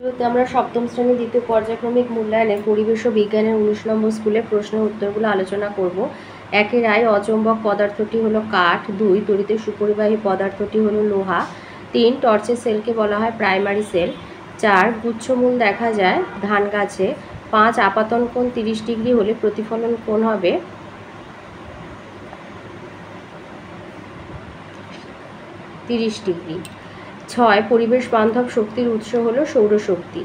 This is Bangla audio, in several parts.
আমরা সপ্তম শ্রেণি দ্বিতীয় পর্যায়ক্রমিক মূল্যায়নে পরিবেশ ও বিজ্ঞানের উনিশ নম্বর স্কুলে প্রশ্ন উত্তরগুলো আলোচনা করব। একের রায় অচম্বক পদার্থটি হলো কাঠ, দুই তড়িতে সুপরিবাহী পদার্থটি হলো লোহা, তিন টর্চের সেলকে বলা হয় প্রাইমারি সেল, চার গুচ্ছমূল দেখা যায় ধান গাছে, পাঁচ আপাতন কোণ তিরিশ ডিগ্রি হলে প্রতিফলন কোণ হবে তিরিশ ডিগ্রি। ছয় পরিবেশ বান্ধব শক্তির উৎস হলো সৌরশক্তি।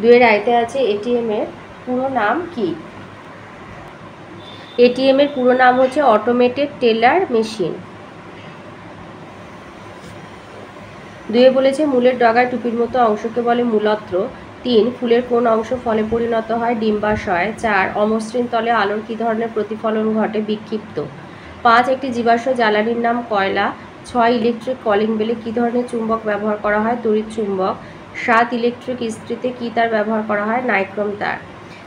দুয়ের আয়তে আছে এটিএম এর পুরো নাম কি? এটিএম এর পুরো নাম হচ্ছে অটোমেটেড টেলার মেশিন দুয়ে বলেছে, মূলের ডগায় টুপির মতো অংশকে বলে মূলত্র। তিন, ফুলের কোন অংশ ফলে পরিণত হয়? ডিম্বাশয়। চার, অমসৃণ তলে আলোর কী ধরনের প্রতিফলন ঘটে? বিক্ষিপ্ত। পাঁচ, একটি জীবাশ্ম জ্বালানির নাম কয়লা। ছয় ইলেকট্রিক কলিং বেলে কী ধরনের চুম্বক ব্যবহার করা হয়? তড়িৎ চুম্বক। সাত ইলেকট্রিক ইস্ত্রিতে কী তার ব্যবহার করা হয়? নাইক্রোম তার।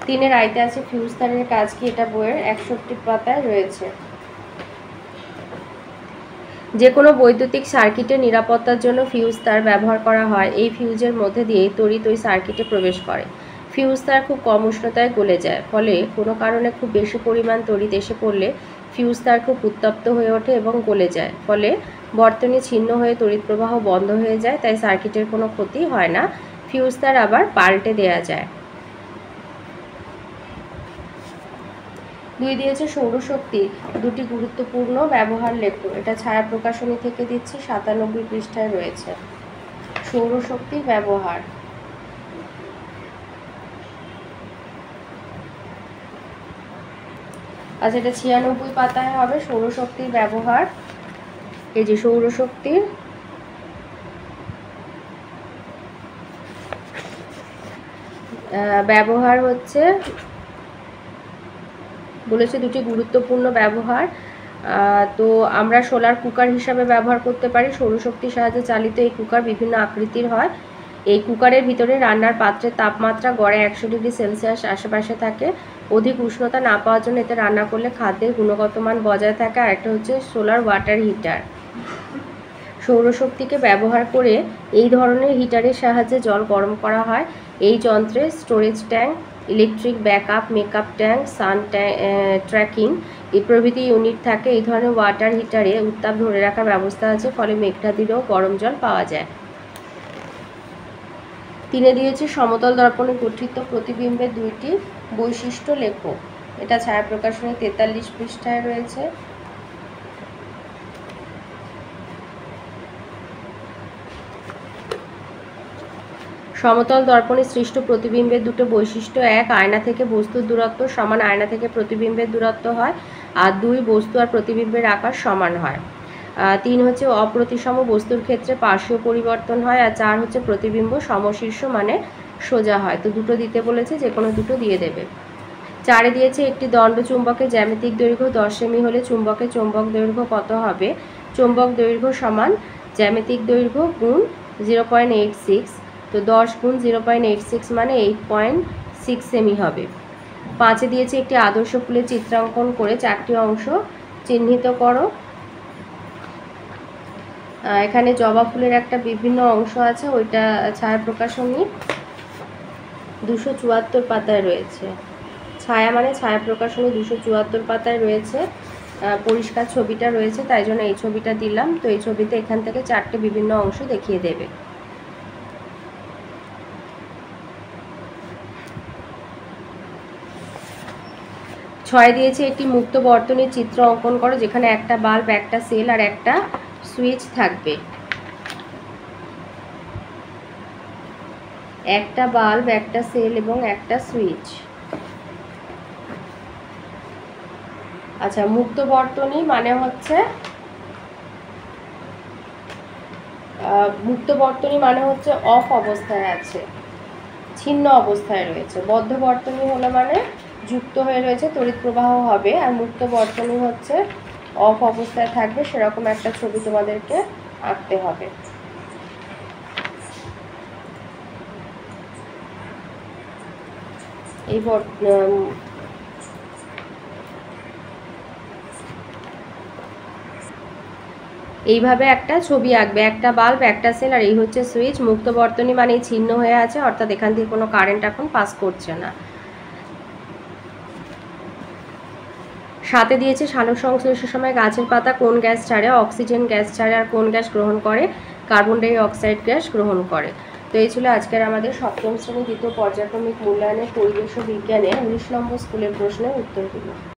তিনের আয়তে আছে ফিউজ তারের কাজ কি? এটা বইয়ের একষট্টি পাতায় রয়েছে। যে কোনো বৈদ্যুতিক সার্কিটের নিরাপত্তার জন্য ফিউজ তার ব্যবহার করা হয়। এই ফিউজের মধ্যে দিয়ে তড়িৎ ওই সার্কিটে প্রবেশ করে। ফিউজ তার খুব কম উষ্ণতায় গলে যায়, ফলে কোনো কারণে খুব বেশি পরিমাণ তড়িৎ এসে পড়লে ফিউজ তার খুব উত্তপ্ত হয়ে ওঠে এবং গলে যায়, ফলে বর্তনী ছিন্ন হয়ে তড়িৎ প্রবাহ বন্ধ হয়ে যায়, তাই সার্কিটের কোনো ক্ষতি হয় না ফিউজ তার আবার পাল্টে দেয়া যায়। দুই দিয়েছে সৌরশক্তির দুটি গুরুত্বপূর্ণ ব্যবহার লেখো, এটা ছায়া প্রকাশনী থেকে দিচ্ছি, সাতানব্বই পৃষ্ঠায় রয়েছে। সৌরশক্তির ব্যবহার। আচ্ছা এটা ছিয়ানব্বই পাতায় হবে সৌরশক্তির ব্যবহার। এই যে সৌরশক্তির ব্যবহার হচ্ছে, বলেছে দুটি গুরুত্বপূর্ণ ব্যবহার। তো আমরা সোলার কুকার হিসাবে ব্যবহার করতে পারি। সৌরশক্তির সাহায্যে চালিত এই কুকার বিভিন্ন আকৃতির হয়। এই কুকারের ভিতরে রান্নার পাত্রের তাপমাত্রা গড়ে একশো ডিগ্রি সেলসিয়াস আশেপাশে থাকে। অধিক উষ্ণতা না পাওয়ার জন্য এতে রান্না করলে খাদ্যের গুণগত মান বজায় থাকে আর একটা হচ্ছে সোলার ওয়াটার হিটার সৌরশক্তিকে ব্যবহার করে এই ধরনের হিটারের সাহায্যে জল গরম করা হয়। এই যন্ত্রে storage tank electric backup makeup tank sun tracking প্রভৃতি ইউনিট থাকে। এই ধরনের ওয়াটার হিটারে উত্তাপ ধরে রাখার ব্যবস্থা আছে, ফলে মেঘটা দিলেও গরম জল পাওয়া যায়। তিনে দিয়েছে সমতল দর্পণে গঠিত প্রতিবিম্বের দুইটি বৈশিষ্ট্য লেখো। এটা ছায়া প্রকাশনী তেতাল্লিশ পৃষ্ঠায় রয়েছে। সমতল দর্পণে সৃষ্ট প্রতিবিম্বের দুটো বৈশিষ্ট্য এক, আয়না থেকে বস্তুর দূরত্ব সমান, আয়না থেকে প্রতিবিম্বের দূরত্ব হয়, আর দুই, বস্তু আর প্রতিবিম্বের আকার সমান হয়। তিন হচ্ছে অপ্রতিসম বস্তুর ক্ষেত্রে পার্শ্বীয় পরিবর্তন হয় আর চার হচ্ছে প্রতিবিম্ব সমশীর্ষ মানে সোজা হয়। তো দুটো দিতে বলেছে যে কোনো দুটো দিয়ে দেবে। চারে দিয়েছে একটি দণ্ড চুম্বকের জ্যামিতিক দৈর্ঘ্য দশ সেমি হলে চুম্বকের চুম্বক দৈর্ঘ্য কত হবে? চুম্বক দৈর্ঘ্য সমান জ্যামিতিক দৈর্ঘ্য গুণ জিরো পয়েন্ট এইট সিক্স। তো দশ গুণ জিরো পয়েন্ট এইট সিক্স মানে এইট পয়েন্ট সিক্স সেমি হবে। পাঁচে দিয়েছে একটি আদর্শ ফুলের চিত্রাঙ্কন করে চারটি অংশ চিহ্নিত করো। এখানে জবা ফুলের একটা বিভিন্ন অংশ আছে, ওইটা ছায়া প্রকাশনী দুশো চুয়াত্তর পাতায় রয়েছে। ছায়া মানে ছায়া প্রকাশনী দুশো চুয়াত্তর পাতায় রয়েছে। পরিষ্কার ছবিটা রয়েছে, তাই জন্য এই ছবিটা দিলাম। তো এই ছবিতে এখান থেকে চারটে বিভিন্ন অংশ দেখিয়ে দেবে। ছয় দিয়েছে, একটি মুক্ত বর্তনীর চিত্র অঙ্কন করো, যেখানে একটা বাল্ব, একটা সেল আর একটা সুইচ থাকবে। একটা বাল্ব, একটা সেল এবং একটা সুইচ। আচ্ছা মুক্ত বর্তনী মানে হচ্ছে মুক্ত বর্তনী মানে হচ্ছে অফ অবস্থায় আছে, ছিন্ন অবস্থায় রয়েছে। বদ্ধ বর্তনী হলো মানে যুক্ত হয়ে রয়েছে, তড়িৎ প্রবাহ হবে, আর মুক্ত বর্তনী হচ্ছে অফ অবস্থায় থাকবে, সেরকম একটা ছবি তোমাদেরকে আঁকতে হবে। এই এইভাবে একটা ছবি আঁকবে, একটা বাল্ব, একটা সেল, আর এই হচ্ছে সুইচ। মুক্ত বর্তনী মানে ছিন্ন হয়ে আছে, অর্থাৎ এখান থেকে কোনো কারেন্ট এখন পাস করছে না। সাথে দিয়েছে সালোক সংশ্লেষের সময় গাছের পাতা কোন গ্যাস ছাড়ে, অক্সিজেন গ্যাস ছাড়ে আর কোন গ্যাস গ্রহণ করে, কার্বন ডাই অক্সাইড গ্যাস গ্রহণ করে। তো এই ছিল আজকের আমাদের সপ্তম শ্রেণি দ্বিতীয় পর্যায়ক্রমিক মূল্যায়নের পরিবেশ বিজ্ঞানে উনিশ নম্বর স্কুলের প্রশ্নের উত্তরগুলো